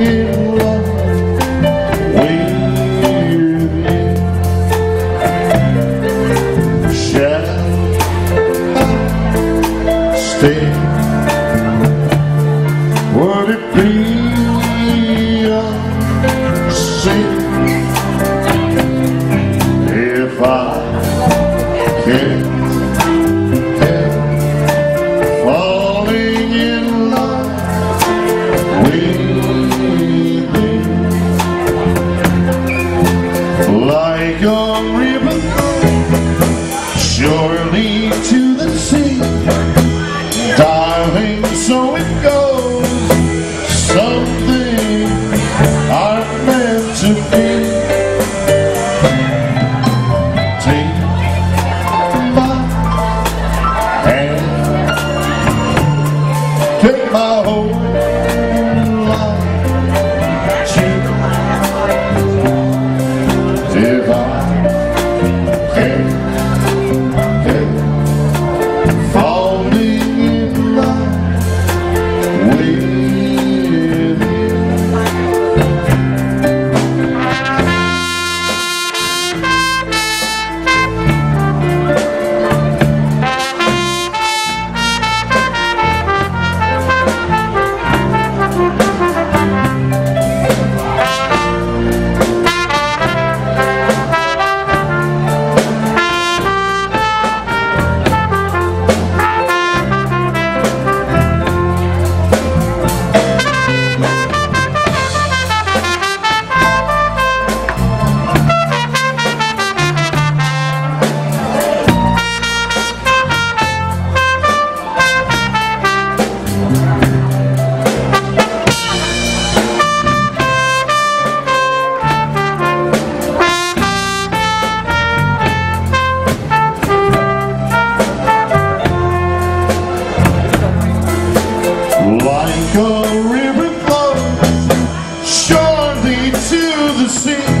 You. take my home. Like a river flows surely to the sea.